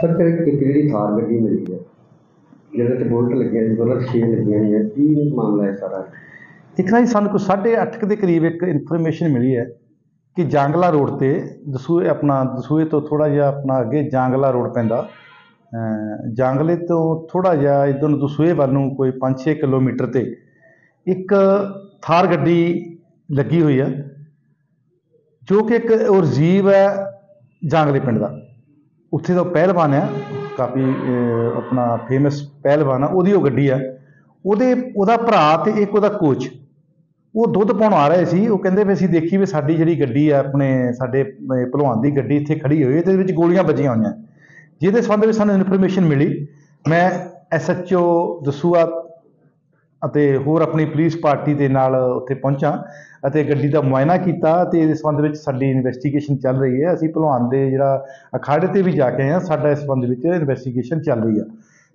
Sir ਤੇ ਇੱਕ ਜਿਹੜੀ ਥਾਰ ਗੱਡੀ ਮਿਲੀ ਹੈ, ਜਿਹਦੇ ਤੇ ਬੁਲਟ ਲੱਗਿਆ ਜੀ, ਬੁਲਟ ਛੇ ਲੱਗੀਆਂ ਹੋਈਆਂ ਕੀ ਮਾਮਲਾ ਹੈ ਸਾਰਾ। ਇੱਕ ਨਾ ਜੀ, ਸਾਨੂੰ ਕੋਈ 8:30 ਦੇ ਕਰੀਬ ਇੱਕ ਇਨਫੋਰਮੇਸ਼ਨ ਮਿਲੀ ਹੈ ਕਿ ਜਾਂਗਲਾ ਰੋਡ ਤੇ ਦਸੂਏ ਆਪਣਾ, ਦਸੂਏ ਤੋਂ ਥੋੜਾ ਜਿਹਾ ਆਪਣਾ ਅੱਗੇ ਜਾਂਗਲਾ ਰੋਡ ਪੈਂਦਾ। ਜਾਂਗਲੇ ਤੋਂ ਥੋੜਾ ਜਿਹਾ ਇੱਧਰ ਨੂੰ ਦਸੂਏ ਵੱਲ ਨੂੰ ਕੋਈ 5-6 ਕਿਲੋਮੀਟਰ ਤੇ ਇੱਕ ਥਾਰ ਗੱਡੀ ਲੱਗੀ ਹੋਈ ਹੈ, ਜੋ ਕਿ ਇੱਕ ਉਹ ਰਜੀਵ ਹੈ ਜਾਂਗਲੇ ਪਿੰਡ ਦਾ। ਉੱਥੇ ਦਾ ਉਹ ਪਹਿਲਵਾਨ ਆ, ਕਾਫੀ ਆਪਣਾ ਫੇਮਸ ਪਹਿਲਵਾਨ ਆ, ਉਹਦੀ ਉਹ ਗੱਡੀ ਆ। ਉਹਦੇ, ਉਹਦਾ ਭਰਾ ਤੇ ਇੱਕ ਉਹਦਾ ਕੋਚ ਉਹ ਦੁੱਧ ਪਾਉਣ ਆ ਰਹੇ ਸੀ, ਉਹ ਕਹਿੰਦੇ ਵੀ ਅਸੀਂ ਦੇਖੀ ਵੀ ਸਾਡੀ ਜਿਹੜੀ ਗੱਡੀ ਆ, ਆਪਣੇ, ਸਾਡੇ ਭਲਵਾਨ ਦੀ ਗੱਡੀ ਇੱਥੇ ਖੜੀ ਹੋਈ ਹੈ ਤੇ ਵਿੱਚ ਗੋਲੀਆਂ ਵੱਜੀਆਂ ਹੋਈਆਂ। ਜਿਹਦੇ ਸੰਬੰਧ ਵਿੱਚ ਸਾਨੂੰ ਇਨਫੋਰਮੇਸ਼ਨ ਮਿਲੀ। ਮੈਂ ਐਸਐਚਓ ਦਸੂਆ ਅਤੇ ਹੋਰ ਆਪਣੀ ਪੁਲਿਸ ਪਾਰਟੀ ਦੇ ਨਾਲ ਉੱਥੇ ਪਹੁੰਚਾ ਅਤੇ ਗੱਡੀ ਦਾ ਮੁਆਇਨਾ ਕੀਤਾ ਤੇ ਇਸ ਸੰਬੰਧ ਵਿੱਚ ਸਾਡੀ ਇਨਵੈਸਟੀਗੇਸ਼ਨ ਚੱਲ ਰਹੀ ਹੈ। ਅਸੀਂ ਭਲਵਾਨ ਦੇ ਜਿਹੜਾ ਅਖਾੜੇ ਤੇ ਵੀ ਜਾ ਕੇ ਆਏ ਹਾਂ ਸਾਡਾ ਇਸ ਸੰਬੰਧ ਵਿੱਚ ਇਨਵੈਸਟੀਗੇਸ਼ਨ ਚੱਲ ਰਹੀ ਆ।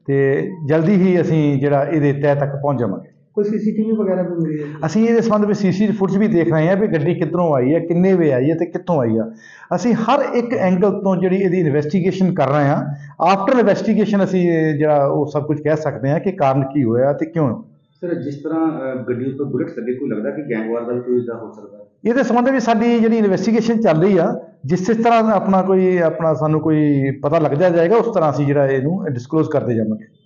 ਤੇ ਜਲਦੀ ਹੀ ਅਸੀਂ ਜਿਹੜਾ ਇਹਦੇ ਤਹਿ ਤੱਕ ਪਹੁੰਚ ਜਾਵਾਂਗੇ। ਕੋਈ ਸੀਸੀਟੀਵੀ ਵਗੈਰਾ ਵੀ ਮਿਲੀ ਹੈ ਅਸੀਂ ਇਹਦੇ ਸੰਬੰਧ ਵਿੱਚ ਸੀਸੀ ਫੁਟੇਜ ਵੀ ਦੇਖ ਰਹੇ ਹਾਂ ਵੀ ਗੱਡੀ ਕਿੱਧਰੋਂ ਆਈ ਹੈ ਕਿੰਨੇ ਵੇ ਆਈ ਹੈ ਤੇ ਕਿੱਥੋਂ ਆਈ ਆ। ਅਸੀਂ ਹਰ ਇੱਕ ਐਂਗਲ ਤੋਂ ਜਿਹੜੀ ਇਹਦੀ ਇਨਵੈਸਟੀਗੇਸ਼ਨ ਕਰ ਰਹੇ ਹਾਂ। ਆਫਟਰ ਇਨਵੈਸਟੀਗੇਸ਼ਨ ਅਸੀਂ ਜਿਹੜਾ ਉਹ ਸਭ ਕੁਝ ਕਹਿ ਸਕਦੇ ਹਾਂ ਕਿ ਕਾਰਨ ਕੀ ਹੋਇਆ ਤੇ ਕਿਉਂ? ਸਰ, ਜਿਸ ਤਰ੍ਹਾਂ ਗੱਡੀ ਉੱਤੇ ਬੁਲਟ ਲੱਗੇ, ਕੋਈ ਲੱਗਦਾ ਕਿ ਗੈਂਗਵਾਰ ਦਾ ਵੀ ਕੋਈ ਇਦਾਂ ਹੋ ਸਕਦਾ? ਹੈ ਇਹਦੇ ਸੰਬੰਧ ਵਿੱਚ ਸਾਡੀ ਜਿਹੜੀ ਇਨਵੈਸਟੀਗੇਸ਼ਨ ਚੱਲ ਰਹੀ ਆ, ਜਿਸ ਜਿਸ ਤਰ੍ਹਾਂ ਆਪਣਾ ਕੋਈ, ਆਪਣਾ ਸਾਨੂੰ ਕੋਈ ਪਤਾ ਲੱਗਦਾ ਜਾਏਗਾ, ਉਸ ਤਰ੍ਹਾਂ ਅਸੀਂ ਜਿਹੜਾ ਇਹਨੂੰ ਡਿਸਕਲੋਜ਼ ਕਰਦੇ ਜਾਵਾਂਗੇ।